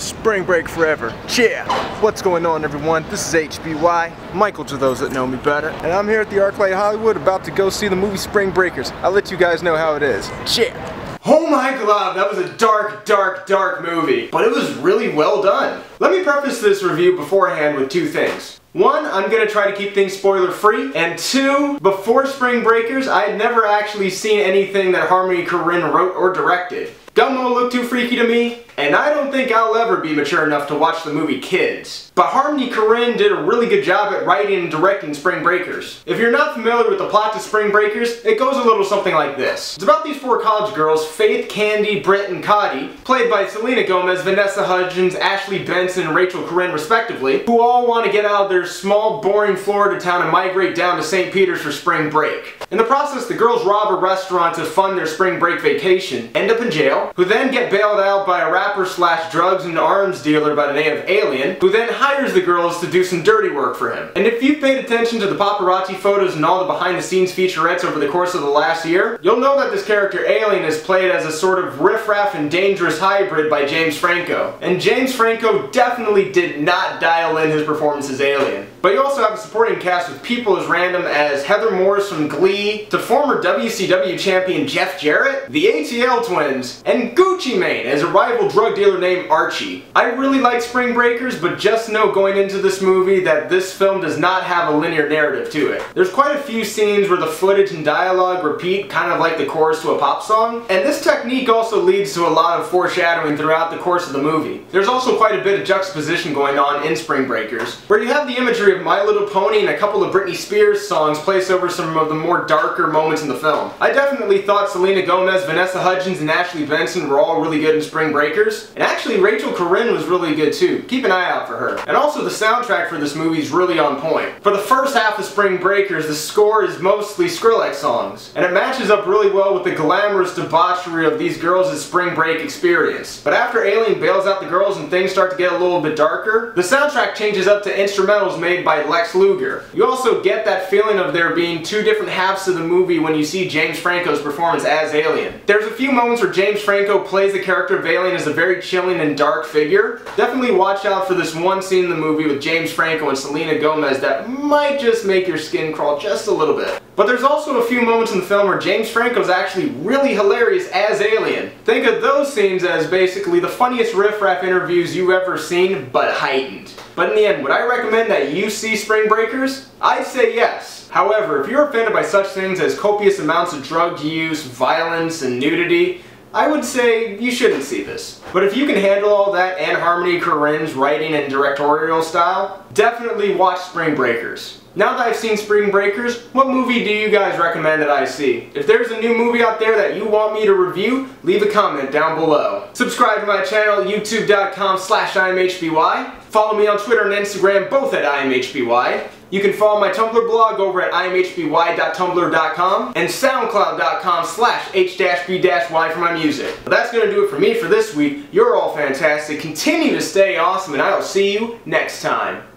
Spring break forever. Yeah! What's going on everyone? This is HBY, Michael to those that know me better, and I'm here at the ArcLight Hollywood about to go see the movie Spring Breakers. I'll let you guys know how it is. Yeah! Oh my god, that was a dark, dark, dark movie, but it was really well done. Let me preface this review beforehand with two things. One, I'm going to try to keep things spoiler free, and two, before Spring Breakers, I had never actually seen anything that Harmony Korine wrote or directed. Gummo looked too freaky to me, and I don't think I'll ever be mature enough to watch the movie Kids. But Harmony Korine did a really good job at writing and directing Spring Breakers. If you're not familiar with the plot to Spring Breakers, it goes a little something like this. It's about these four college girls, Faith, Candy, Britt, and Cotty, played by Selena Gomez, Vanessa Hudgens, Ashley Benson, and Rachel Korine respectively, who all want to get out of their small, boring Florida town and migrate down to St. Peter's for spring break. In the process, the girls rob a restaurant to fund their spring break vacation, end up in jail, who then get bailed out by a rapper slash drugs and arms dealer by the name of Alien, who then hires the girls to do some dirty work for him. And if you've paid attention to the paparazzi photos and all the behind the scenes featurettes over the course of the last year, you'll know that this character Alien is played as a sort of Riff Raff and Dangeruss hybrid by James Franco. And James Franco definitely did not dial in his performance as Alien. But you also have a supporting cast with people as random as Heather Morris from Glee, to former WCW champion Jeff Jarrett, the ATL twins, and Gucci Mane as a rival drug dealer named Archie. I really like Spring Breakers, but just know going into this movie that this film does not have a linear narrative to it. There's quite a few scenes where the footage and dialogue repeat kind of like the chorus to a pop song, and this technique also leads to a lot of foreshadowing throughout the course of the movie. There's also quite a bit of juxtaposition going on in Spring Breakers, where you have the imagery of My Little Pony and a couple of Britney Spears songs placed over some of the more darker moments in the film. I definitely thought Selena Gomez, Vanessa Hudgens, and Ashley Benson were all really good in Spring Breakers. And actually Rachel Korine was really good too. Keep an eye out for her. And also the soundtrack for this movie is really on point. For the first half of Spring Breakers, the score is mostly Skrillex songs. And it matches up really well with the glamorous debauchery of these girls' spring break experience. But after Alien bails out the girls and things start to get a little bit darker, the soundtrack changes up to instrumentals made by Lex Luger. You also get that feeling of there being two different halves to the movie when you see James Franco's performance as Alien. There's a few moments where James Franco plays the character of Alien as a very chilling and dark figure. Definitely watch out for this one scene in the movie with James Franco and Selena Gomez that might just make your skin crawl just a little bit. But there's also a few moments in the film where James Franco's actually really hilarious as Alien. Think of those scenes as basically the funniest Riff Raff interviews you've ever seen, but heightened. But in the end, would I recommend that you see Spring Breakers? I'd say yes. However, if you're offended by such things as copious amounts of drug use, violence, and nudity, I would say you shouldn't see this. But if you can handle all that and Harmony Korine's writing and directorial style, definitely watch Spring Breakers. Now that I've seen Spring Breakers, what movie do you guys recommend that I see? If there's a new movie out there that you want me to review, leave a comment down below. Subscribe to my channel, youtube.com slash imhby. Follow me on Twitter and Instagram, both at imhby. You can follow my Tumblr blog over at imhby.tumblr.com and soundcloud.com slash h-b-y for my music. But that's going to do it for me for this week. You're all fantastic. Continue to stay awesome and I'll see you next time.